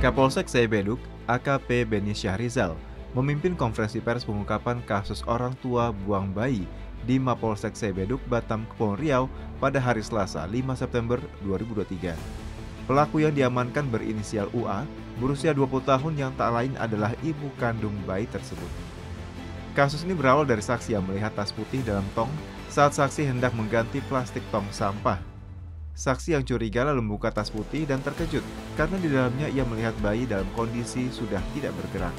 Kapolsek Sebeduk, AKP Beni Syahrizal, memimpin konferensi pers pengungkapan kasus orang tua buang bayi di Mapolsek Sebeduk, Batam, Kepulauan Riau pada hari Selasa 5 September 2023. Pelaku yang diamankan berinisial UA, berusia 20 tahun yang tak lain adalah ibu kandung bayi tersebut. Kasus ini berawal dari saksi yang melihat tas putih dalam tong saat saksi hendak mengganti plastik tong sampah Saksi yang curiga lalu membuka tas putih dan terkejut karena di dalamnya ia melihat bayi dalam kondisi sudah tidak bergerak.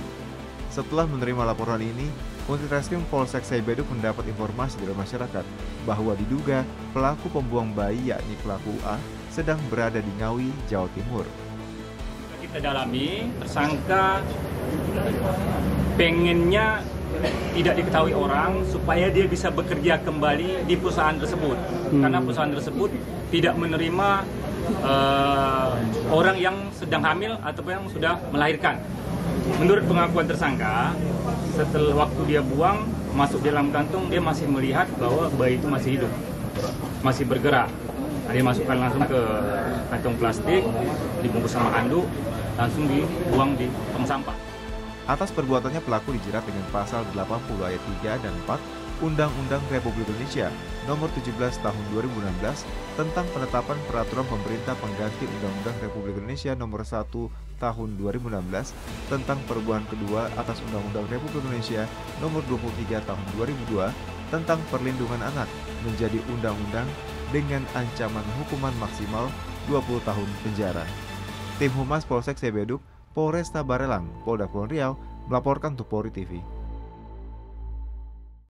Setelah menerima laporan ini, Unit Reskrim Polsek Saibeduk mendapat informasi dari masyarakat bahwa diduga pelaku pembuang bayi yakni pelaku A sedang berada di Ngawi, Jawa Timur. Kita dalami, tersangka pengennya tidak diketahui orang supaya dia bisa bekerja kembali di perusahaan tersebut hmm. karena perusahaan tersebut tidak menerima uh, orang yang sedang hamil atau yang sudah melahirkan. Menurut pengakuan tersangka, setelah waktu dia buang masuk dalam kantung dia masih melihat bahwa bayi itu masih hidup, masih bergerak. Nah, dia masukkan langsung ke kantong plastik, dibungkus sama handuk, langsung dibuang di tong sampah. Atas perbuatannya pelaku dijerat dengan pasal 80 ayat 3 dan 4 Undang-Undang Republik Indonesia Nomor 17 Tahun 2016 tentang penetapan peraturan pemerintah pengganti Undang-Undang Republik Indonesia Nomor 1 Tahun 2016 tentang perubahan kedua atas Undang-Undang Republik Indonesia Nomor 23 Tahun 2002 tentang perlindungan anak menjadi undang-undang dengan ancaman hukuman maksimal 20 tahun penjara. Tim Humas Polsek Sebeduk Polresta Barelang, Polda Kepulauan Riau, melaporkan untuk Polri TV.